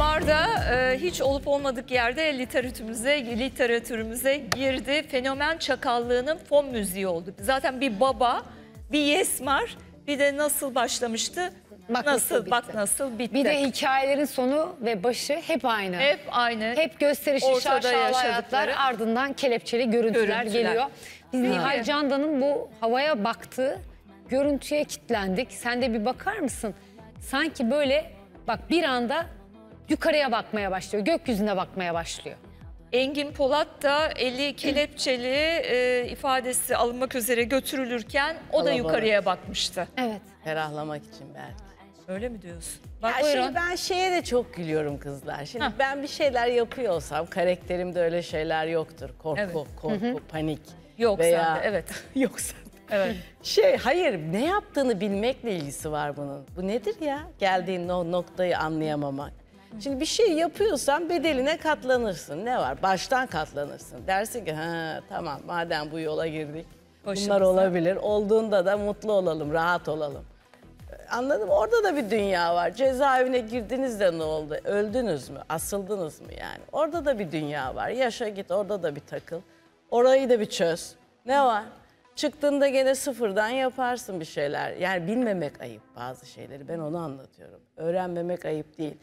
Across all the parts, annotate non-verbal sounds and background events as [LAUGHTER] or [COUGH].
Esmar'da e, hiç olup olmadık yerde literatürümüze, literatürümüze girdi. Fenomen çakallığının fon müziği oldu. Zaten bir baba, bir Yesmar, bir de nasıl başlamıştı? Bak nasıl, nasıl bitti. bak nasıl bitti. Bir de hikayelerin sonu ve başı hep aynı. hep aynı. Hep gösterişli Ortada şaşalı hayatlar yaşadıkları. ardından kelepçeli görüntüler, Görüntüler. geliyor. Biz Nihal Candan'ın bu havaya baktığı görüntüye kitlendik. Sen de bir bakar mısın? Sanki böyle bak bir anda yukarıya bakmaya başlıyor. Gökyüzüne bakmaya başlıyor. Engin Polat da eli kelepçeli e, ifadesi alınmak üzere götürülürken o da Kalabalık. yukarıya bakmıştı. Evet. Ferahlamak için belki. Öyle mi diyorsun? Ya Bak şimdi buyurun. ben şeye de çok gülüyorum kızlar. Şimdi Hah. ben bir şeyler yapıyor olsam karakterimde öyle şeyler yoktur. Korku, Evet. korku, panik. Yok veya... sende, evet. [LAUGHS] Yok sende. Evet. Şey hayır ne yaptığını bilmekle ilgisi var bunun. Bu nedir ya? Geldiğin o noktayı anlayamamak. Şimdi bir şey yapıyorsan bedeline katlanırsın. Ne var? Baştan katlanırsın. Dersin ki ha tamam madem bu yola girdik. Bunlar Başımıza. olabilir. Olduğunda da mutlu olalım, rahat olalım. Anladım. Orada da bir dünya var. Cezaevine girdiniz de ne oldu? Öldünüz mü? Asıldınız mı yani? Orada da bir dünya var. Yaşa git orada da bir takıl. Orayı da bir çöz. Ne var? Çıktığında gene sıfırdan yaparsın bir şeyler. Yani bilmemek ayıp bazı şeyleri. Ben onu anlatıyorum. Öğrenmemek ayıp değil.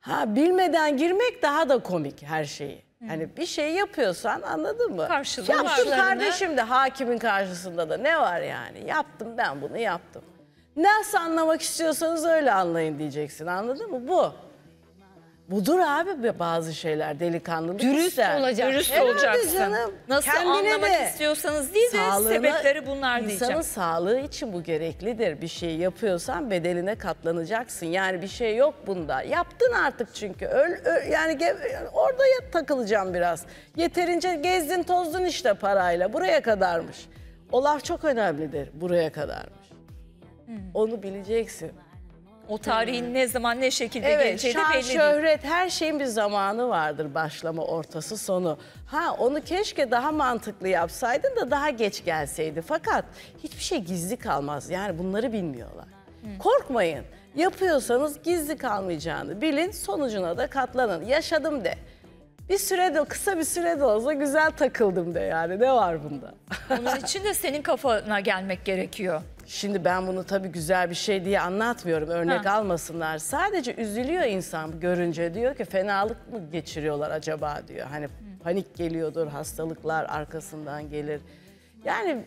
Ha bilmeden girmek daha da komik her şeyi. Hani bir şey yapıyorsan anladın mı? Karşılığı Yaptım var. kardeşim de hakimin karşısında da ne var yani? Yaptım ben bunu yaptım. Nasıl anlamak istiyorsanız öyle anlayın diyeceksin anladın mı? Bu. Budur abi bazı şeyler delikanlılık Dürüst ister. olacak. Dürüst Herhalde olacaksın. canım. Nasıl Kendine anlamak de, istiyorsanız değil de sağlığına- sebepleri bunlar İnsanın diyeceğim. sağlığı için bu gereklidir. Bir şey yapıyorsan bedeline katlanacaksın. Yani bir şey yok bunda. Yaptın artık çünkü. Öl, öl- yani ge- orada ya- takılacağım biraz. Yeterince gezdin tozdun işte parayla. Buraya kadarmış. O laf çok önemlidir. Buraya kadarmış. Hmm. Onu bileceksin. O tarihin ne zaman ne şekilde Evet, geleceği de belli değil. şöhret her şeyin bir zamanı vardır. Başlama, ortası, sonu. Ha onu keşke daha mantıklı yapsaydın da daha geç gelseydi. Fakat hiçbir şey gizli kalmaz. Yani bunları bilmiyorlar. Korkmayın. Yapıyorsanız gizli kalmayacağını bilin. Sonucuna da katlanın. Yaşadım de. Bir süre de kısa bir süre de olsa güzel takıldım de yani. Ne var bunda? Onun için de senin kafana gelmek gerekiyor. Şimdi ben bunu tabii güzel bir şey diye anlatmıyorum. Örnek Ha. almasınlar. Sadece üzülüyor insan görünce diyor ki fenalık mı geçiriyorlar acaba diyor. Hani panik geliyordur, hastalıklar arkasından gelir. Yani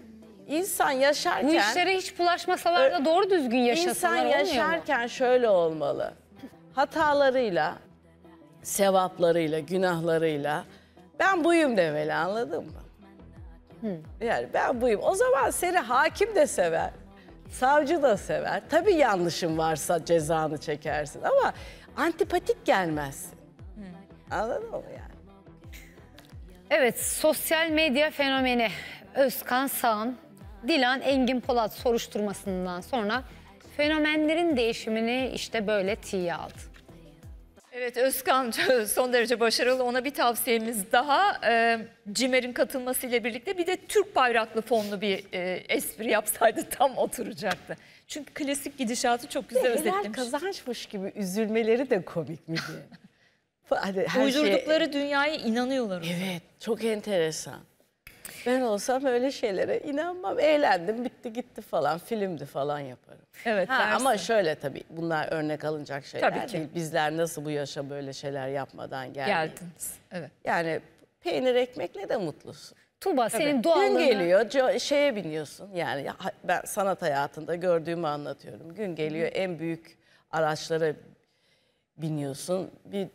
insan yaşarken Bu işlere hiç bulaşmasalar da doğru düzgün yaşasalar insan olmuyor mu? yaşarken şöyle olmalı. Hatalarıyla, sevaplarıyla, günahlarıyla ben buyum demeli anladın mı? Yani ben buyum. O zaman seni hakim de sever. Savcı da sever. Tabii yanlışın varsa cezanı çekersin ama antipatik gelmezsin. Anladın mı yani? Evet, sosyal medya fenomeni Özkan Sağ'ın Dilan Engin Polat soruşturmasından sonra fenomenlerin değişimini işte böyle tiye aldı. Evet Özkan [LAUGHS] son derece başarılı. Ona bir tavsiyemiz daha. Ee, Cimer'in katılmasıyla birlikte bir de Türk bayraklı fonlu bir e, espri yapsaydı [LAUGHS] tam oturacaktı. Çünkü klasik gidişatı çok güzel Helal özetlemiş. kazançmış gibi üzülmeleri de komik mi diye. [LAUGHS] Hadi her şeye- Uydurdukları dünyaya inanıyorlar. Evet, çok enteresan. Ben olsam öyle şeylere inanmam. Eğlendim, bitti gitti falan, filmdi falan yaparım. Evet, Ha, dersin. ama şöyle tabii bunlar örnek alınacak şeyler Tabii ki. değil. Bizler nasıl bu yaşa böyle şeyler yapmadan geldik. Geldiniz. Evet. Yani peynir ekmekle de mutlusun. Tuğba senin Gün doğallığını... geliyor, şeye biniyorsun. Yani ben sanat hayatında gördüğümü anlatıyorum. Gün geliyor en büyük araçlara biniyorsun. Bir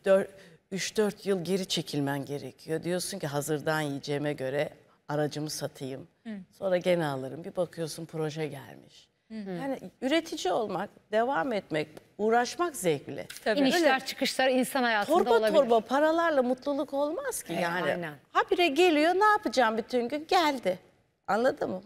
3-4 yıl geri çekilmen gerekiyor. Diyorsun ki hazırdan yiyeceğime göre aracımı satayım. Sonra gene alırım. Bir bakıyorsun proje gelmiş. Yani üretici olmak, devam etmek, uğraşmak zevkli. Tabii. İnişler çıkışlar insan hayatında Torba olabilir. torba paralarla mutluluk olmaz ki Evet, yani. aynen. Habire geliyor ne yapacağım bütün gün geldi. Anladın mı?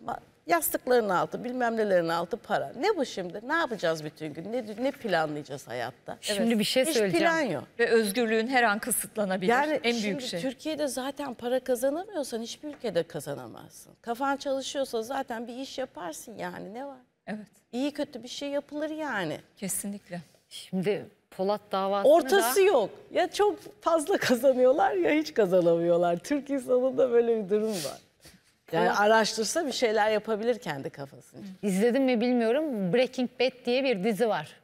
Yastıkların altı bilmem nelerin altı para. Ne bu şimdi? Ne yapacağız bütün gün? Ne, ne planlayacağız hayatta? Şimdi bir şey Hiç söyleyeceğim. plan yok. Ve özgürlüğün her an kısıtlanabilir. Yani en şimdi büyük şey. Türkiye'de zaten para kazanamıyorsan hiçbir ülkede kazanamazsın. Kafan çalışıyorsa zaten bir iş yaparsın yani ne var? Evet. İyi kötü bir şey yapılır yani. Kesinlikle. Şimdi Polat davasını Ortası da... yok. Ya çok fazla [LAUGHS] kazanıyorlar ya hiç kazanamıyorlar. Türk insanında böyle bir durum var. Yani araştırsa bir şeyler yapabilir kendi kafasınca. İzledin mi bilmiyorum. Breaking Bad diye bir dizi var.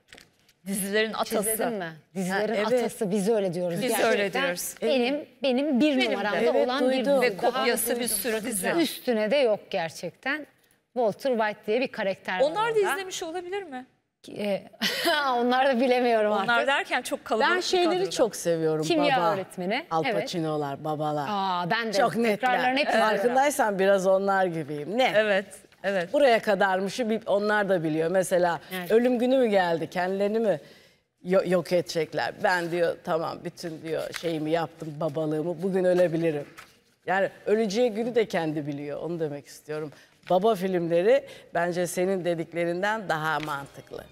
Dizilerin atası. İzledin mi? Dizilerin Ha, evet. atası biz öyle diyoruz. Biz Gerçekten öyle diyoruz. Benim benim bir Benim numaramda Evet, olan bir duydum. dizi. Ve kopyası bir sürü dizi. üstüne de yok gerçekten. Walter White diye bir karakter var Onlar da izlemiş olabilir mi? Ee, [LAUGHS] onlar da bilemiyorum Onlar artık. derken çok kalabalık Ben şeyleri kadroda. çok seviyorum. Kimya Baba. öğretmeni, Al evet. Pacino'lar, babalar. Aa, ben de çok tekrarların netler. hepsini Farkındaysan biraz onlar gibiyim. Ne? Evet, evet. Buraya kadarmışı bir- onlar da biliyor. Mesela Evet. ölüm günü mü geldi? Kendilerini mi yo- yok edecekler? Ben diyor tamam bütün diyor şeyimi yaptım babalığımı bugün ölebilirim. Yani öleceği günü de kendi biliyor. Onu demek istiyorum. Baba filmleri bence senin dediklerinden daha mantıklı.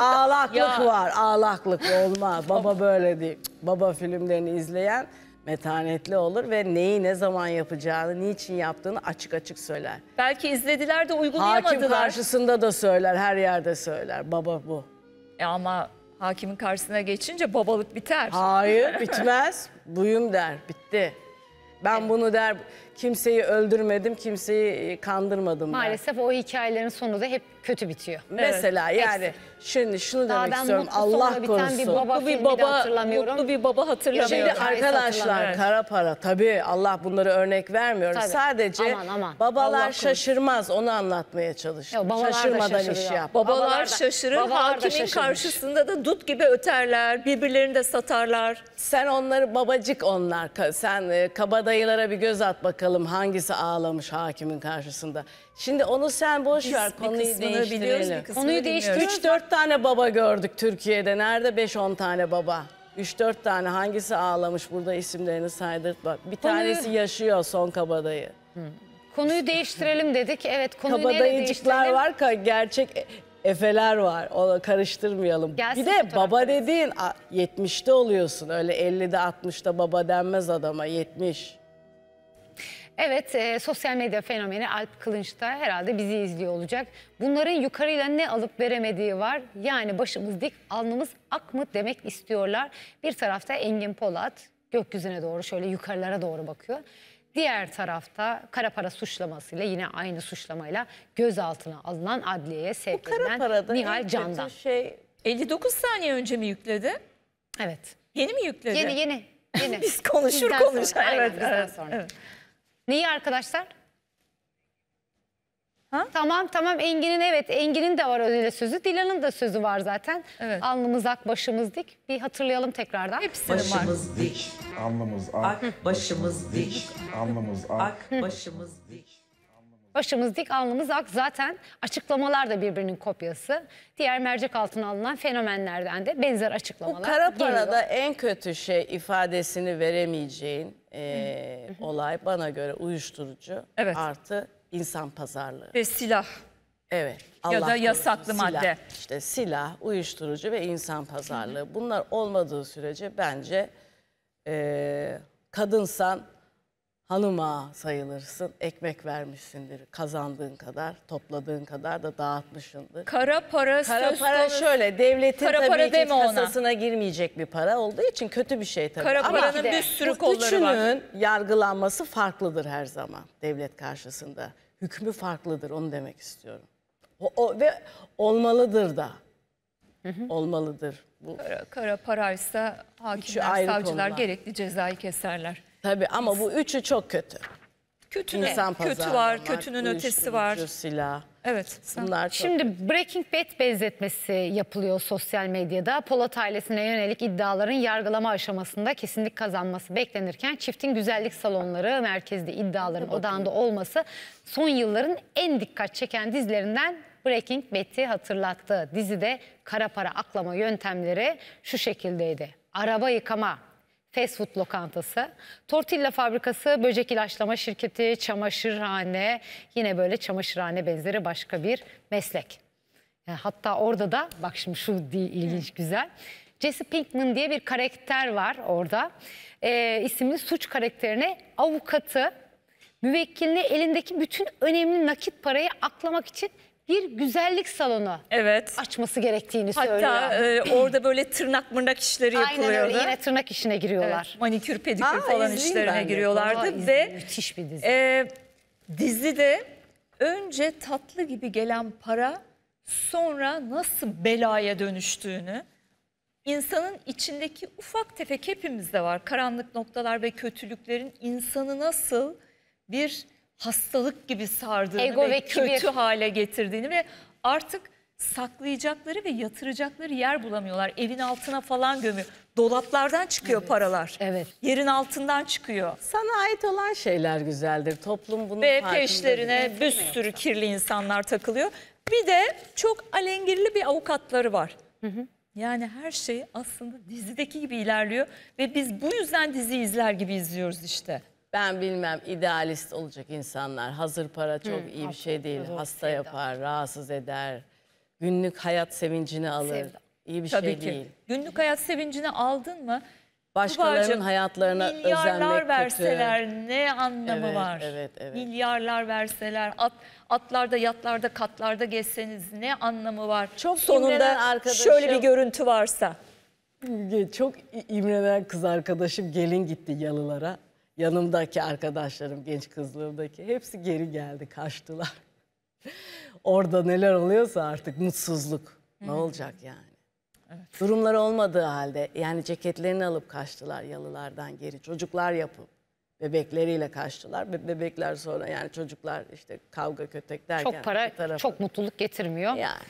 Ağlaklık Ya. var. Ağlaklık olmaz. Baba böyle değil. Baba filmlerini izleyen metanetli olur ve neyi ne zaman yapacağını, niçin yaptığını açık açık söyler. Belki izlediler de Hakim uygulayamadılar. karşısında da söyler, her yerde söyler. Baba bu. E ama hakimin karşısına geçince babalık biter. Hayır, bitmez. Buyum der, bitti. Ben bunu der, kimseyi öldürmedim, kimseyi e, kandırmadım der. Maalesef o hikayelerin sonu da hep kötü bitiyor. Mesela yani şimdi şunu Daha demek ben istiyorum, mutlu sonla Allah biten korusun. bir baba Mutlu bir filmi de baba, hatırlamıyorum. mutlu bir baba hatırlamıyorum. Şimdi Hikayesi arkadaşlar hatırlamıyorum. kara para tabii Allah bunları örnek vermiyor. Tabii. Sadece Aman, aman. babalar Allah korusun. şaşırmaz onu anlatmaya çalıştım. Yok, babalar da Şaşırmadan iş şaşırıyor. yap. Babalar, Babalar da- şaşırır, babalar da hakimin şaşırmış. karşısında da dut gibi öterler, birbirlerini de satarlar. Sen onları babacık onlar. Ka- Sen e, kabadayılara bir göz at bakalım hangisi ağlamış hakimin karşısında. Şimdi onu sen boş ver bir konuyu kısmını biliyoruz, değiştirelim. kısmını Konuyu bilmiyoruz. değiştiriyoruz. 3-4 tane baba gördük Türkiye'de. Nerede 5-10 tane baba? 3-4 tane hangisi ağlamış burada isimlerini saydırt bak. Bir Konuyu- tanesi yaşıyor son kabadayı. Konuyu değiştirelim dedik. Evet konuyu neyle Kabadayıcıklar değiştirelim? var ka gerçek e- efeler var. Onu karıştırmayalım. Gelsin bir de baba fotoğraflarımız. dediğin a- 70'te oluyorsun. Öyle 50'de 60'da baba denmez adama 70. Evet, e, sosyal medya fenomeni Alp Kılınç da herhalde bizi izliyor olacak. Bunların yukarıyla ne alıp veremediği var. Yani başımız dik, alnımız ak mı demek istiyorlar. Bir tarafta Engin Polat gökyüzüne doğru şöyle yukarılara doğru bakıyor. Diğer tarafta kara para suçlamasıyla yine aynı suçlamayla gözaltına alınan adliyeye sevk edilen Nihal Candan. şey 59 saniye önce mi yükledi? Evet. Yeni mi yükledi? Yeni yeni. yeni. [LAUGHS] Biz konuşur konuşur. sonra, aynen, Evet, bizden evet, sonra. evet. Neyi arkadaşlar? Ha? Tamam tamam Engin'in evet Engin'in de var öyle sözü. Dilan'ın da sözü var zaten. Evet. Alnımız ak başımız dik. Bir hatırlayalım tekrardan. Hepsinin var. Başımız dik, Alnımız ak, ak başımız dik, alnımız ak. ak başımız dik. Başımız dik alnımız ak zaten açıklamalar da birbirinin kopyası. Diğer mercek altına alınan fenomenlerden de benzer Bu açıklamalar kara geliyor. parada en kötü şey ifadesini veremeyeceğin eee, olay bana göre uyuşturucu Evet. artı insan pazarlığı. Ve silah. Evet. Ya da korusun, yasaklı silah. madde. İşte silah, uyuşturucu ve insan pazarlığı. Bunlar olmadığı sürece bence eee, kadınsan hanım ağa sayılırsın. Ekmek vermişsindir kazandığın kadar, topladığın kadar da dağıtmışsındır. Kara para Kara söz para konusu. şöyle devletin Kara tabii para ki deme ona. kasasına girmeyecek bir para olduğu için kötü bir şey tabii. Kara Ama paranın bir sürü bu kolları var. üçünün yargılanması farklıdır her zaman devlet karşısında. Hükmü farklıdır onu demek istiyorum. O, o- ve olmalıdır da. Olmalıdır. Bu Kara, kara paraysa Üçü hakimler, ayrı savcılar konular. gerekli cezayı keserler. Tabii ama bu üçü çok kötü. Kötünün İnsan kötü pazarlama, var, kötünün ötesi var. uyuşturucu, silah. Evet. Bunlar çok Şimdi Breaking Bad benzetmesi yapılıyor sosyal medyada. Polat ailesine yönelik iddiaların yargılama aşamasında kesinlik kazanması beklenirken çiftin güzellik salonları merkezde iddiaların odağında olması son yılların en dikkat çeken dizilerinden Breaking Bad'i hatırlattı. Dizide kara para aklama yöntemleri şu şekildeydi. Araba yıkama, fast food lokantası, tortilla fabrikası, böcek ilaçlama şirketi, çamaşırhane, yine böyle çamaşırhane benzeri başka bir meslek. Yani hatta orada da bak şimdi şu ilginç güzel. Jesse Pinkman diye bir karakter var orada. Ee, isimli suç karakterine avukatı müvekkiline elindeki bütün önemli nakit parayı aklamak için bir güzellik salonu Evet. açması gerektiğini söylüyor. Hatta e, orada böyle tırnak mırnak işleri Aynen yapılıyordu. öyle yine tırnak işine giriyorlar. Evet, manikür pedikür Aa, falan işlerine giriyorlardı Aa, ve müthiş bir dizi. e, dizide önce tatlı gibi gelen para sonra nasıl belaya dönüştüğünü insanın içindeki ufak tefek hepimizde var karanlık noktalar ve kötülüklerin insanı nasıl bir hastalık gibi sardığını Ego ve, ve kibir. kötü hale getirdiğini ve artık saklayacakları ve yatıracakları yer bulamıyorlar. Evin altına falan gömüyor. Dolaplardan çıkıyor paralar. evet. Yerin altından çıkıyor. Sana ait olan şeyler güzeldir. Toplum bunun Ve peşlerine bir sürü kirli insanlar takılıyor. Bir de çok alengirli bir avukatları var. Yani her şey aslında dizideki gibi ilerliyor ve biz bu yüzden dizi izler gibi izliyoruz işte. Ben bilmem idealist olacak insanlar. Hazır para çok iyi bir şey değil. Hasta yapar, rahatsız eder. Günlük hayat sevincini alır. Sevda. İyi bir Tabii şey ki. değil. Günlük hayat sevincini aldın mı? Başkalarının Tuba'cığım, hayatlarına milyarlar özenmek verseler ne anlamı Evet, var? evet, evet. Milyarlar verseler, at, atlarda, yatlarda, katlarda gezseniz ne anlamı var? Çok Sonunda arkadaşım- şöyle bir görüntü varsa. Çok imrenen kız arkadaşım gelin gitti yalılara. Yanımdaki arkadaşlarım, genç kızlığımdaki hepsi geri geldi, kaçtılar. [LAUGHS] Orada neler oluyorsa artık mutsuzluk. Ne olacak yani? Durumları olmadığı halde yani ceketlerini alıp kaçtılar yalılardan geri. Çocuklar yapıp bebekleriyle kaçtılar. Be- bebekler sonra yani çocuklar işte kavga kötek derken Çok para çok mutluluk getirmiyor. yani.